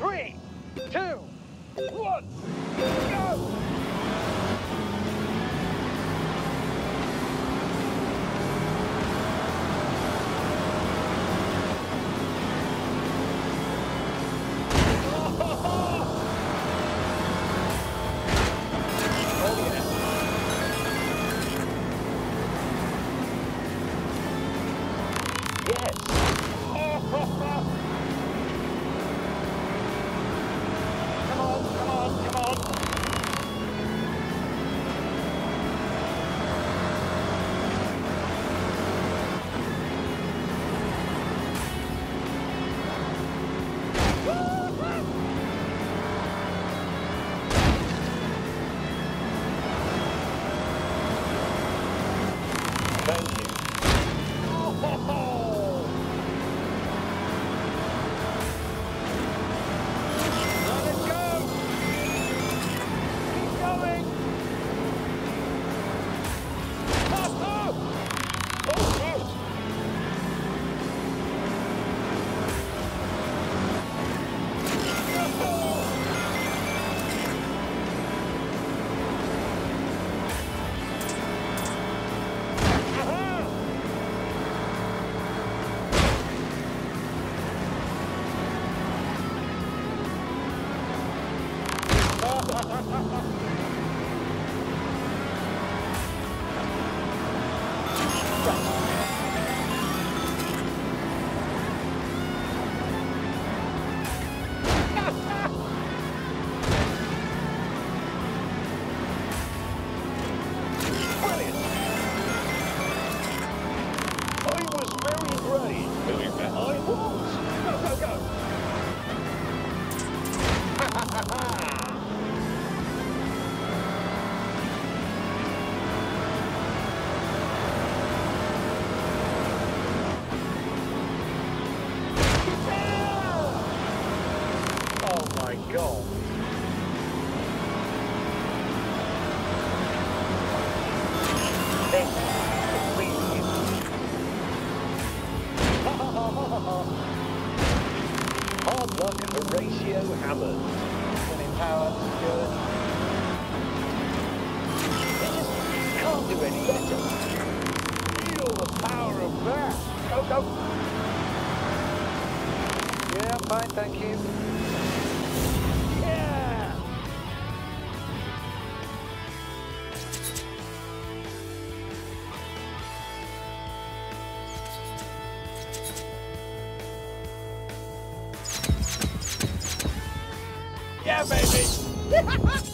three, two, one, Yeah. God. This is really Hard luck, Horatio Hammond. Winning power, good. You just can't do any better. Feel the power of that. Go, go. Yeah, fine, thank you. Yeah, baby!